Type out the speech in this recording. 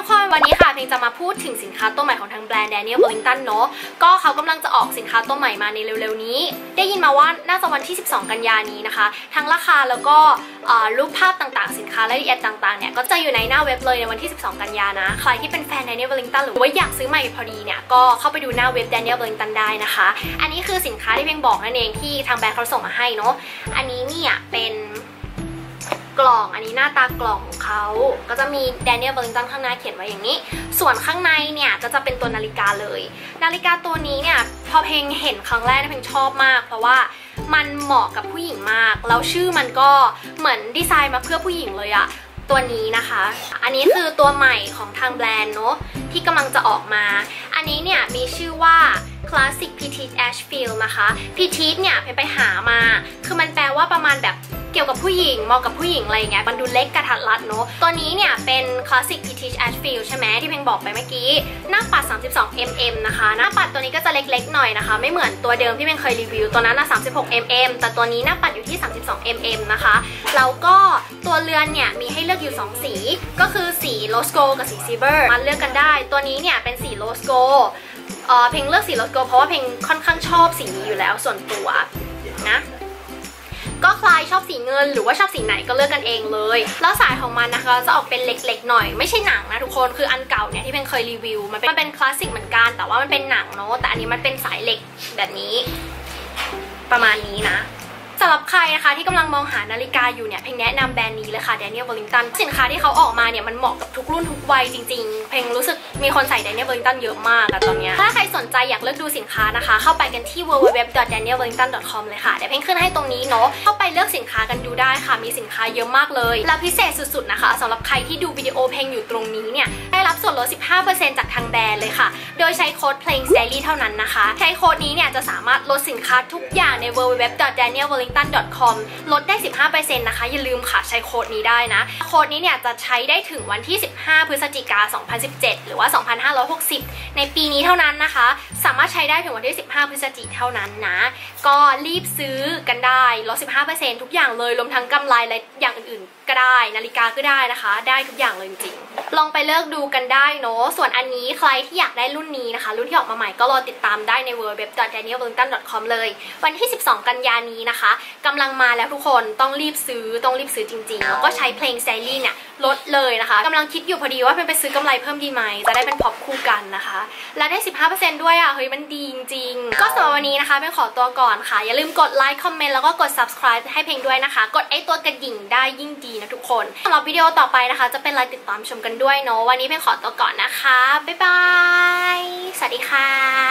วันนี้ค่ะเพลงจะมาพูดถึงสินค้าตัวใหม่ของทางแบรนด์ Daniel Wellington เนอะก็เขากำลังจะออกสินค้าตัวใหม่มาในเร็วๆนี้ ได้ยินมาว่าน่าจะวันที่ 12 กันยานี้นะคะ ทั้งราคาแล้วก็รูปภาพต่างๆ สินค้ารายละเอียดต่างๆเนี่ยก็จะอยู่ในหน้าเว็บเลยในวันที่ 12 กันยานะ ใครที่เป็นแฟน Daniel Wellington หรือว่าอยากซื้อใหม่พอดีเนี่ยก็เข้าไปดูหน้าเว็บ Daniel Wellington ได้นะคะ อันนี้คือสินค้าที่เพลงบอกนั่นเองที่ทางแบรนด์เขาส่งมาให้เนอะอันนี้เนี่ยเป็น กล่อง อันนี้หน้าตากล่องของเขา ก็จะมี Daniel Wellington ข้างหน้าเขียนไว้อย่างนี้ ส่วนข้างในเนี่ยก็จะเป็นตัวนาฬิกาเลย นาฬิกาตัวนี้เนี่ยพอเพลงเห็นครั้งแรกเนี่เพลงชอบมาก เพราะว่ามันเหมาะกับผู้หญิงมาก แล้วชื่อมันก็เหมือนดีไซน์มาเพื่อผู้หญิงเลยอะตัวนี้นะคะ อันนี้คือตัวใหม่ของทางแบรนด์เนอะที่กำลังจะออกมา อันนี้เนี่ยมีชื่อว่า Classic Petite Ashfield นะคะ Petite เนี่ยเพลงไปหามา คือมันแปลว่าประมาณแบบ เกี่ยวกับผู้หญิงเหมาะกับผู้หญิงอะไรอย่างเงี้ยมันดูเล็กกระทัดรัดเนอะตัวนี้เนี่ยเป็น Classic Petite Ashfield ใช่ไหมที่เพลงบอกไปเมื่อกี้ หน้าปัด 32 mm นะคะ หน้าปัดตัวนี้ก็จะเล็กๆหน่อยนะคะ ไม่เหมือนตัวเดิมที่เพลงเคยรีวิวตัวนั้นนะ36 mm แต่ตัวนี้หน้าปัดอยู่ที่ 32 mm นะคะแล้วก็ตัวเรือนเนี่ยมีให้เลือกอยู่ 2 สี ก็คือสีโลสโกกับสีซีเบอร์มาเลือกกันได้ ตัวนี้เนี่ยเป็นสีโลสโกเออเพลงเลือกสีโลโก้เพราะว่าเพลงค่อนข้างชอบสีนี้อยู่แล้วส่วนตัวนะ ชอบสีเงิน หรือว่าชอบสีไหนก็เลือกกันเองเลย แล้วสายของมันนะคะจะออกเป็นเล็กๆหน่อยไม่ใช่หนังนะทุกคนคืออันเก่าเนี่ยที่เป็นเคยรีวิว มันเป็นมันเป็นคลาสสิกเหมือนกันแต่ว่ามันเป็นหนังเนาะแต่อันนี้มันเป็นสายเหล็กแบบนี้ ประมาณนี้นะ สำหรับใครนะคะที่กำลังมองหานาฬิกาอยู่เนี่ยเพลงแนะนำแบรนด์นี้เลยค่ะ Daniel Wellington สินค้าที่เขาออกมาเนี่ยมันเหมาะกับทุกรุ่นทุกวัยจริงๆ เพลงรู้สึกมีคนใส่ Daniel Wellington เยอะมากอะตอนเนี้ยถ้าใครสนใจอยากเลือกดูสินค้านะคะ เข้าไปกันที่ www.danielwellington.com เลยค่ะเดี๋ยวเพลงขึ้นให้ตรงนี้เนาะเข้าไปเลือกสินค้ากันดูได้ค่ะ มีสินค้าเยอะมากเลย และพิเศษสุดๆนะคะสำหรับใครที่ดูวิดีโอเพลงอยู่ตรงนี้เนี่ยได้รับส่วนลด 15%จากทางแบรนด์เลยค่ะ โดยใช้โค้ดเพลง daily เท่านั้นนะคะ ใช้โค้ดนี้เนี่ยจะสามารถลดสินค้าทุกอย่างใน Titan com ลดได้ 15%นะคะ อย่าลืมค่ะใช้โค้ดนี้ได้นะ โค้ดนี้เนี่ยจะใช้ได้ถึงวันที่ 15 พฤศจิกา 2017 หรือว่า 2560 ในปีนี้เท่านั้นนะคะ สามารถใช้ได้ถึงวันที่ 15 พฤศจิกาเท่านั้นนะ ก็รีบซื้อกันได้ลด 15%ทุกอย่างเลยรวมทั้งกำไรและอย่างอื่นๆ ก็ได้นาฬิกาก็ได้นะคะ ได้ทุกอย่างเลยจริงลองไปเลือกดูกันได้เนาะส่วนอันนี้ใครที่อยากได้รุ่นนี้นะคะ รุ่นที่ออกมาใหม่ก็รอติดตามได้ใน www.danielwellington.com เลย วันที่ 12 กันยานี้นะคะกำลังมาแล้วทุกคนต้องรีบซื้อต้องรีบซื้อจริงๆ แล้วก็ใช้เพลงแซลลี่เนี่ยลดเลยนะคะกำลังคิดอยู่พอดีว่าเป็นไปซื้อกำไรเพิ่มดีไหมจะได้เป็นพ็อปคู่กันนะคะ และได้ 15%ด้วยอะเฮ้ยมันดีจริงๆ ก็สำหรับวันนี้นะคะเป็นขอตัวก่อนค่ะ อย่าลืมกดไลค์คอมเมนต์แล้วก็กด subscribe ให้เพลงด้วยนะคะ กดไอตัวกระดิ่งได้ยิ่งดีนะทุกคนสำหรับวิดีโอต่อไปนะคะ จะเป็นอะไรติดตามชมกันด้วยเนาะวันนี้เพลงขอตัวก่อนนะคะบ๊ายบายสวัสดีค่ะ